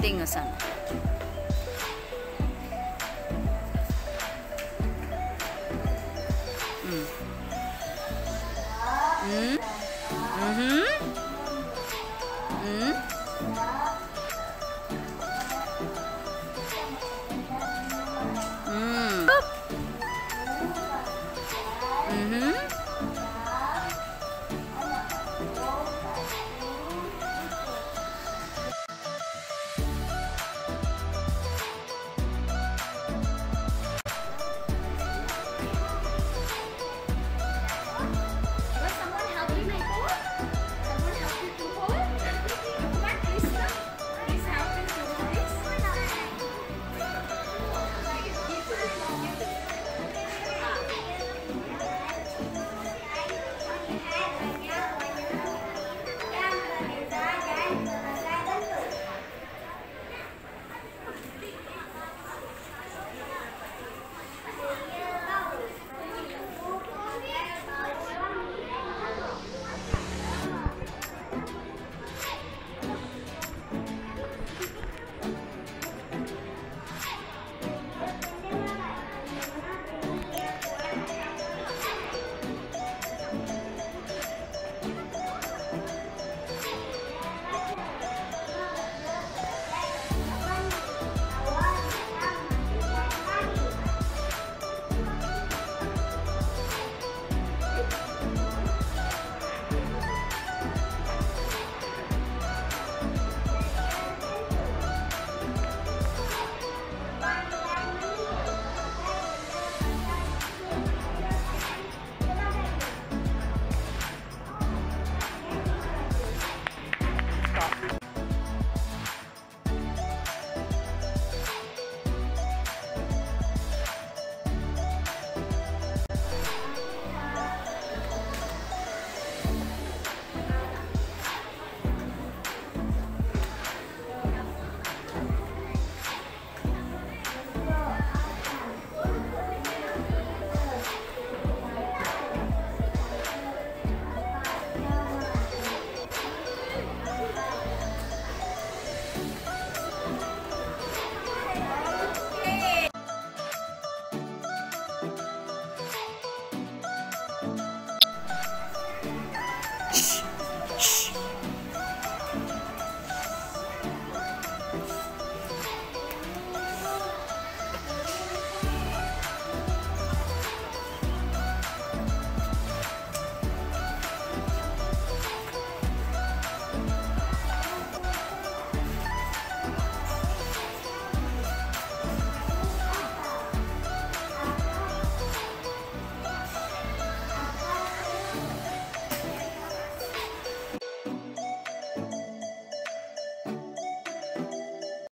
painting sana. Mm. Mm? Mhm. Mm?